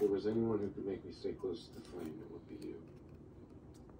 there was anyone who could make me stay close to the flame,